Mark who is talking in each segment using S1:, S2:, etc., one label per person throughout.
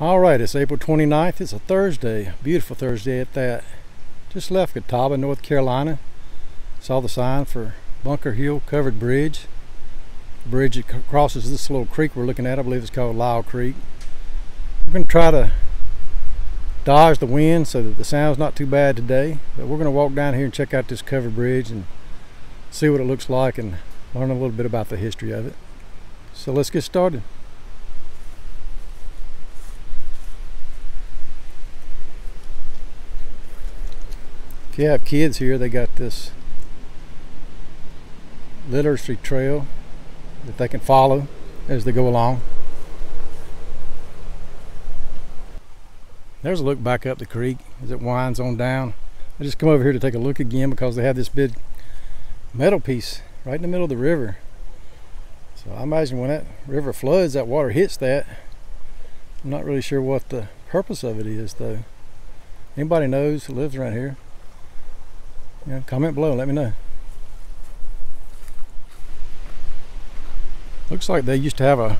S1: All right, it's April 29th. It's a Thursday, beautiful Thursday at that. Just left Catawba, North Carolina. Saw the sign for Bunker Hill Covered Bridge. The bridge that crosses this little creek we're looking at. I believe it's called Lyle Creek. We're going to try to dodge the wind so that the sound's not too bad today. But we're going to walk down here and check out this covered bridge and see what it looks like and learn a little bit about the history of it. So let's get started. You have kids here, they got this literacy trail that they can follow as they go along. There's a look back up the creek as it winds on down. I just come over here to take a look again because they have this big metal piece right in the middle of the river. So I imagine when that river floods, that water hits that. I'm not really sure what the purpose of it is though. Anybody knows who lives around here? Yeah, comment below, let me know. Looks like they used to have a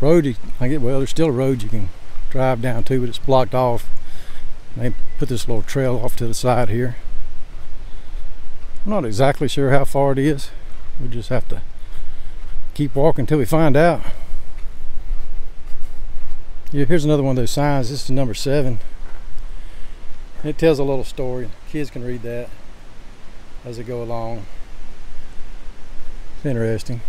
S1: road, you, I get, well there's still a road you can drive down to, but it's blocked off. They put this little trail off to the side here. I'm not exactly sure how far it is. We just have to keep walking until we find out. Yeah, here's another one of those signs. This is number seven. It tells a little story. Kids can read that as they go along. It's interesting.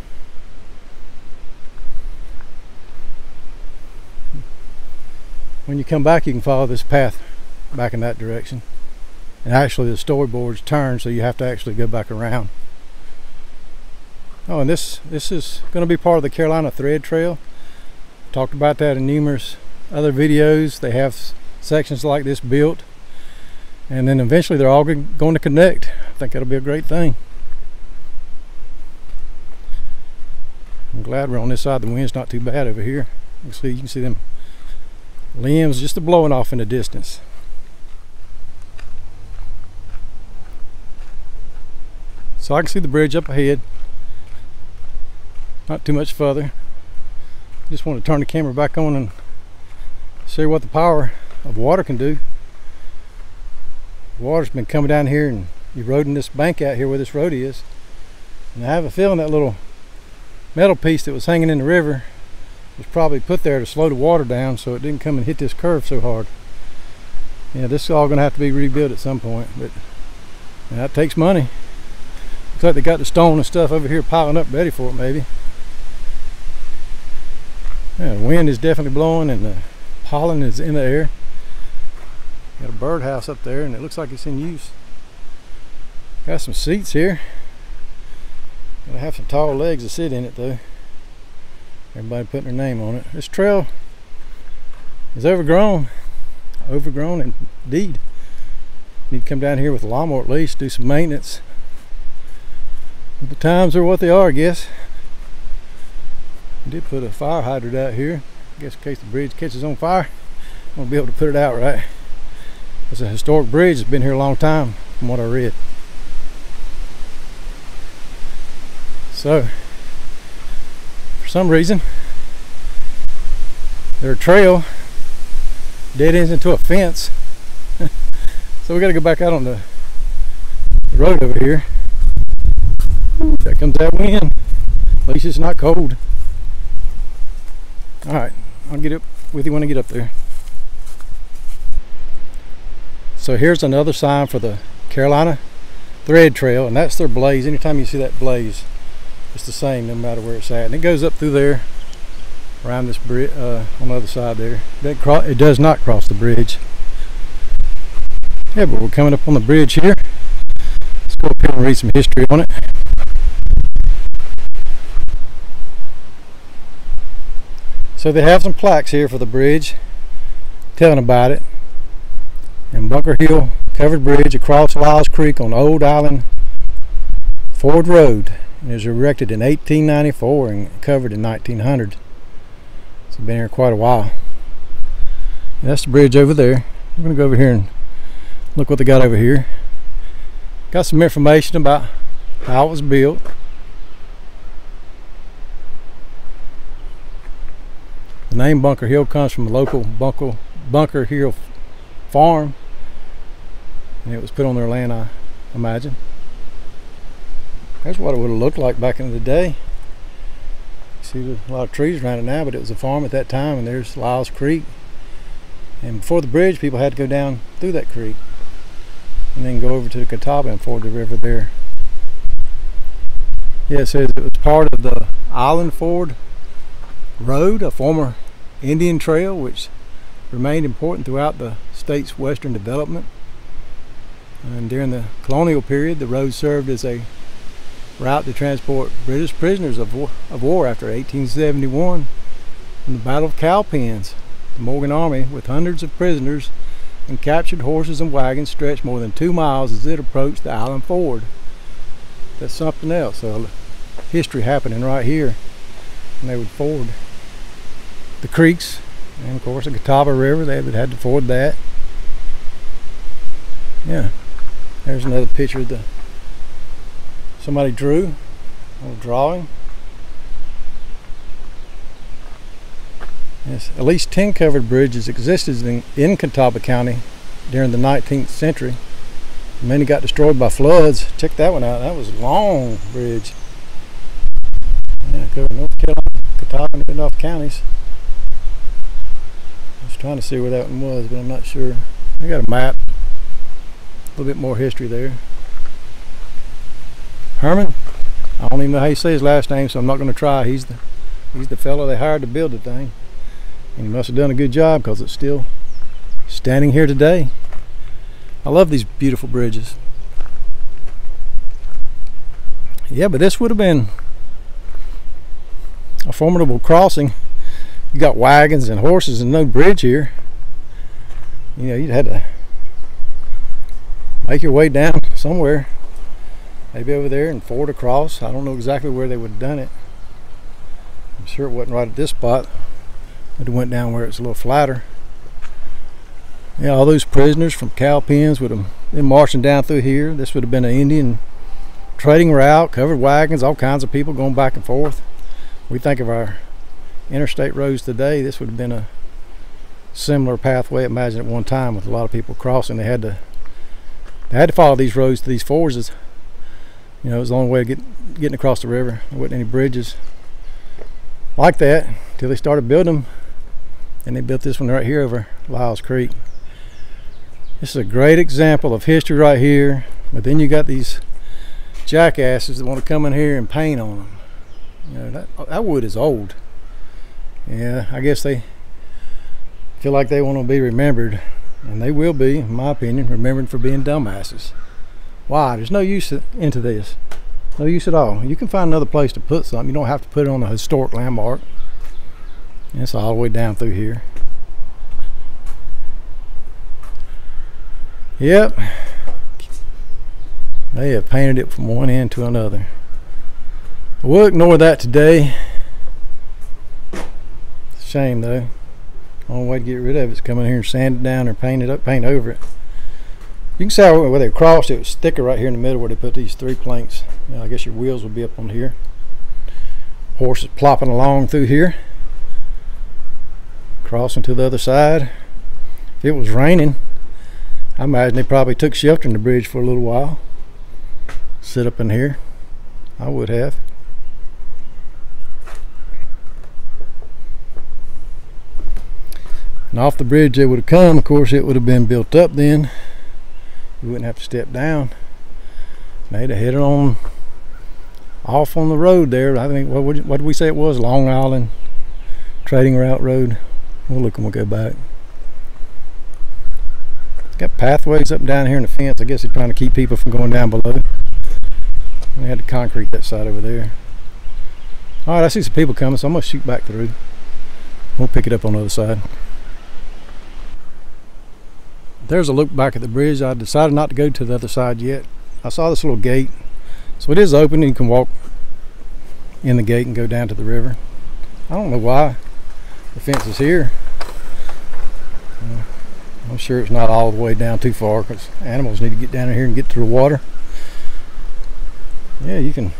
S1: When you come back, you can follow this path back in that direction. And actually, the storyboards turn, so you have to actually go back around. Oh, and this this is going to be part of the Carolina Thread Trail. Talked about that in numerous other videos. They have sections like this built and then eventually they're all going to connect. I think that'll be a great thing. I'm glad we're on this side. The wind's not too bad over here. You can see, you can see them limbs just blowing off in the distance. So I can see the bridge up ahead. Not too much further. Just want to turn the camera back on and you what the power of water can do water's been coming down here and eroding this bank out here where this road is. And I have a feeling that little metal piece that was hanging in the river was probably put there to slow the water down so it didn't come and hit this curve so hard. Yeah, this is all going to have to be rebuilt at some point, but that takes money. Looks like they got the stone and stuff over here piling up ready for it maybe. Yeah, the wind is definitely blowing and the pollen is in the air. Got a birdhouse up there and it looks like it's in use. Got some seats here. Gotta have some tall legs to sit in it though. Everybody putting their name on it. This trail is overgrown. Overgrown indeed. Need to come down here with a lawnmower at least, do some maintenance. But the times are what they are, I guess. I did put a fire hydrant out here. I guess in case the bridge catches on fire, I'm gonna be able to put it out right. It's a historic bridge. It's been here a long time from what I read. So, for some reason, their trail dead ends into a fence. so we got to go back out on the road over here. There comes that wind. At least it's not cold. All right, I'll get up with you when I get up there. So here's another sign for the Carolina Thread Trail, and that's their blaze. Anytime you see that blaze, it's the same no matter where it's at. And it goes up through there, around this bridge, uh, on the other side there. It does not cross the bridge. Yeah, but we're coming up on the bridge here. Let's go up here and read some history on it. So they have some plaques here for the bridge telling about it Bunker Hill covered bridge across Lyles Creek on Old Island Ford Road. It was erected in 1894 and covered in 1900. It's been here quite a while. And that's the bridge over there. I'm going to go over here and look what they got over here. Got some information about how it was built. The name Bunker Hill comes from a local Bunker, Bunker Hill farm. And it was put on their land, I imagine. That's what it would have looked like back in the day. See there's a lot of trees around it now, but it was a farm at that time, and there's Lyles Creek. And before the bridge, people had to go down through that creek and then go over to the Catawba and ford the river there. Yeah, it says it was part of the Island Ford Road, a former Indian trail which remained important throughout the state's western development. And during the colonial period, the road served as a route to transport British prisoners of war, of war after 1871 in the Battle of Cowpens. The Morgan Army, with hundreds of prisoners and captured horses and wagons, stretched more than two miles as it approached the Island Ford. That's something else. So history happening right here. And they would ford the creeks and of course the Catawba River. They would had to ford that. Yeah. There's another picture the somebody drew, a little drawing. Yes, at least 10 covered bridges existed in, in Catawba County during the 19th century. Many got destroyed by floods. Check that one out. That was a long bridge. Yeah, covered North Carolina, Catawba, and North counties. I was trying to see where that one was, but I'm not sure. I got a map. Little bit more history there. Herman. I don't even know how you say his last name, so I'm not going to try. He's the he's the fellow they hired to build the thing, and he must have done a good job because it's still standing here today. I love these beautiful bridges. Yeah, but this would have been a formidable crossing. You got wagons and horses and no bridge here. You know, you'd had to make your way down somewhere maybe over there and ford across. I don't know exactly where they would have done it. I'm sure it wasn't right at this spot. It went down where it's a little flatter. Yeah, all those prisoners from Cowpens would have been marching down through here. This would have been an Indian trading route, covered wagons, all kinds of people going back and forth. We think of our interstate roads today, this would have been a similar pathway, imagine at one time with a lot of people crossing. They had to they had to follow these roads to these fords you know, it was the only way of get, getting across the river. There wasn't any bridges like that until they started building them. And they built this one right here over Lyles Creek. This is a great example of history right here. But then you got these jackasses that want to come in here and paint on them. You know, that, that wood is old. Yeah, I guess they feel like they want to be remembered. And they will be, in my opinion, remembered for being dumbasses. Why? There's no use into this. No use at all. You can find another place to put something. You don't have to put it on a historic landmark. It's all the way down through here. Yep. They have painted it from one end to another. We'll ignore that today. Shame though. Only way to get rid of it is come in here and sand it down or paint it up, paint over it. You can see how where they crossed it was thicker right here in the middle where they put these three planks. Know, I guess your wheels would be up on here. Horse is plopping along through here. Crossing to the other side. If it was raining, I imagine they probably took shelter in the bridge for a little while. Sit up in here. I would have. And off the bridge they would have come, of course it would have been built up then you wouldn't have to step down. They'd have it on off on the road there. I think what what did we say it was? Long Island Trading Route Road. We'll look and we'll go back. Got pathways up and down here in the fence. I guess they're trying to keep people from going down below. We had to concrete that side over there. All right, I see some people coming, so I'm gonna shoot back through. We'll pick it up on the other side there's a look back at the bridge. I decided not to go to the other side yet. I saw this little gate. So it is open and you can walk in the gate and go down to the river. I don't know why the fence is here. I'm sure it's not all the way down too far because animals need to get down here and get to the water. Yeah, you can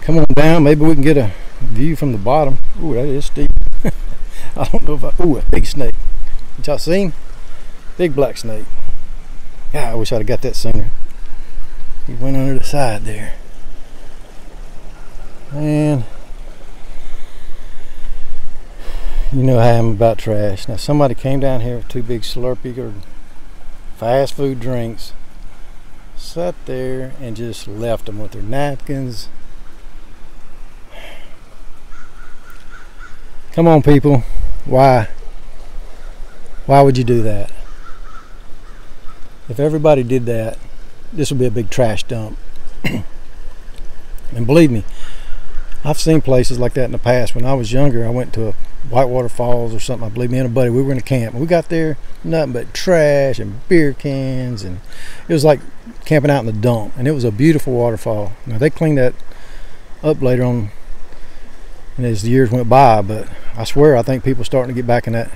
S1: come on down. Maybe we can get a view from the bottom. Ooh, that is steep. I don't know if I. Ooh, a big snake. Did y'all see him? Big black snake. Yeah, I wish I'd have got that sooner. He went under the side there. Man, you know how I am about trash. Now, somebody came down here with two big Slurpee or fast food drinks, sat there and just left them with their napkins. Come on, people. Why? Why would you do that? If everybody did that, this would be a big trash dump. and believe me, I've seen places like that in the past. When I was younger, I went to a Whitewater Falls or something. I believe me and a buddy, we were in a camp. We got there, nothing but trash and beer cans, and it was like camping out in the dump. And it was a beautiful waterfall. Now they cleaned that up later on, and as the years went by. But I swear, I think people starting to get back in that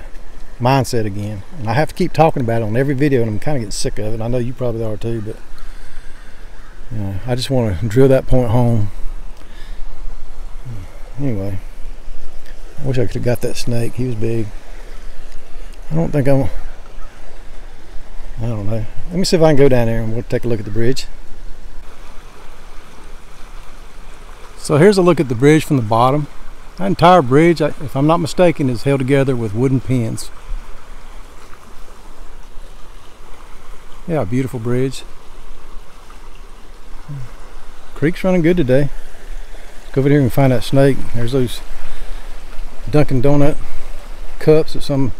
S1: mindset again. And I have to keep talking about it on every video, and I'm kind of getting sick of it. I know you probably are too, but you know, I just want to drill that point home. Anyway. I wish I could have got that snake. He was big. I don't think I'm. I don't know. Let me see if I can go down there and we'll take a look at the bridge. So here's a look at the bridge from the bottom. That entire bridge, if I'm not mistaken, is held together with wooden pins. Yeah, beautiful bridge. Creek's running good today. Go over here and find that snake. There's those Dunkin' Donut cups that some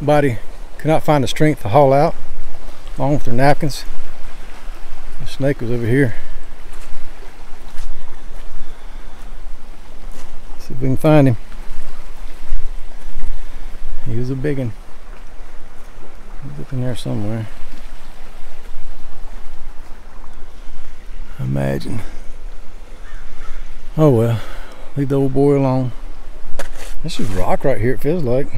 S1: body cannot find the strength to haul out along with their napkins. The snake was over here. See if we can find him. He was a big one. Up in there somewhere. Imagine. Oh well. Leave the old boy alone. This is rock right here, it feels like.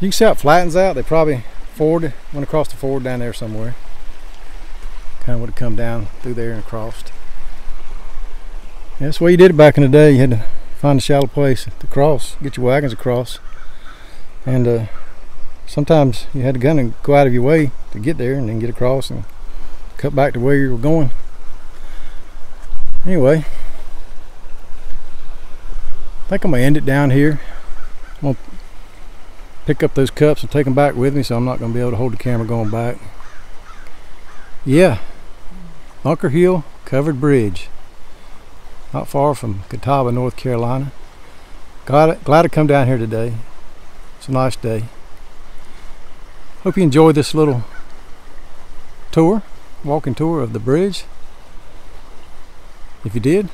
S1: You can see how it flattens out. They probably ford went across the ford down there somewhere. Kind of would have come down through there and crossed. That's the way you did it back in the day. You had to find a shallow place to cross, get your wagons across. And uh, sometimes you had to gun and go out of your way to get there and then get across and cut back to where you were going. Anyway, I think I'm gonna end it down here. I'm gonna pick up those cups and take them back with me so I'm not gonna be able to hold the camera going back. Yeah, Bunker Hill Covered Bridge. Not far from Catawba, North Carolina. Glad, glad to come down here today. It's a nice day. Hope you enjoyed this little tour, walking tour of the bridge. If you did,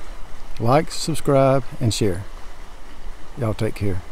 S1: like, subscribe, and share. Y'all take care.